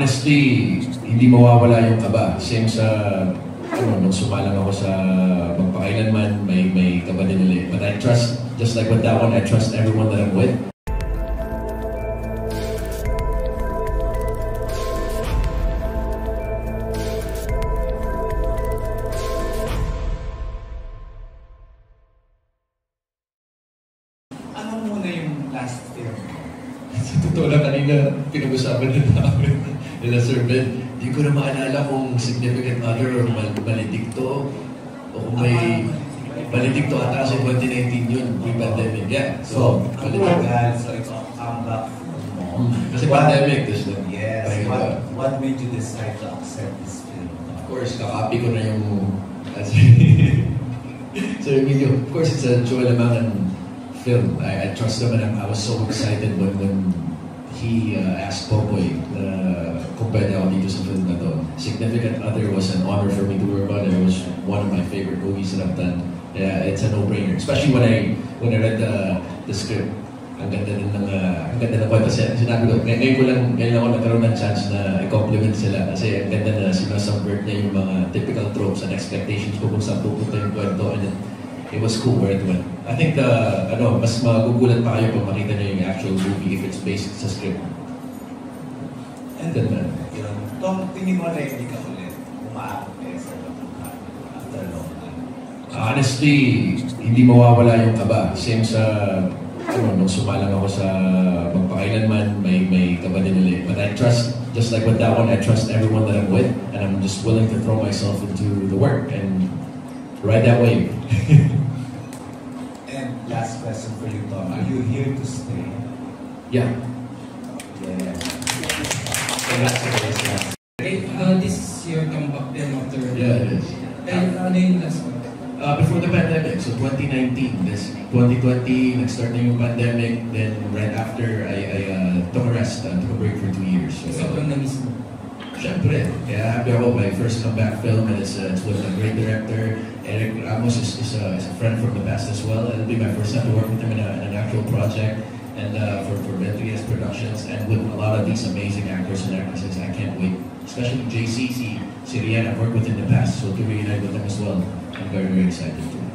Honestly, hindi mawawala yung kaba. Same sa, ano, nung sumalang ako sa magpakailanman, may, may kaba din ulit. But I trust, just like with that one, I trust everyone that I'm with. Ano muna yung last film? Sa totoo lang, kanina pinag-usapan din namin nila Sir Ben, hindi ko na maalala kung significant other or mal maledicto o kung may maledicto ata sa 2019 yun, pre-pandemic. Yeah, so, maledicto. my God, so it's a comeback mo. Kasi What- pandemic, tapos lang. Yes, what, what made you decide to accept this film? Of course, kakapi ko na yung... so, Emilio, of course, it's a Joel Amangan film. I, I trust him and I, I was so excited when, when he uh, asked Popoy na kung pwede ako dito sa film na to. Significant Other was an honor for me to work on. It was one of my favorite movies that I've done. Yeah, it's a no-brainer. Especially when I when I read the, the script. Ang ganda din ng, uh, ang ganda ng kwento. Sin- Sinabi ko, ngay- ngayon ko lang, ngayon ako nagkaroon ng chance na i-compliment sila kasi ang ganda na sinasubvert niya yung mga typical tropes and expectations ko kung saan pupunta yung kwento and it, was cool where it went. I think, uh, ano, mas magugulat pa kayo pag makita niyo yung actual movie if it's based sa script. And Ganda. yun, Tom, tingin mo ka ulit umaakot eh sa after long time. Honestly, hindi mawawala yung kaba. Same sa, ano, nung sumalang ako sa magpakailanman, may, may kaba din ulit. But I trust, just like with that one, I trust everyone that I'm with, and I'm just willing to throw myself into the work and ride that wave. And last question for you, Tom. Are you here to stay? yeah. Yeah. Congratulations. Okay, uh, this is your comeback film after... Yeah, it is. Eh, ano yung last one? Uh, before the pandemic, so 2019, this 2020, nag-start na yung pandemic, then right after, I, I uh, took a rest, uh, took a break for two years. So, Sobrang na-miss mo. Siyempre, kaya happy ako. My first comeback film and it's, uh, it's with a great director. Eric Ramos is, is, a, is a friend from the past as well. It'll be my first time to work with him in, a, in an actual project and uh, for, for Bentley's Productions and with a lot of these amazing actors and actresses. I can't wait. Especially JC, si, I've worked with in the past, so to reunite with them as well. I'm very, very excited.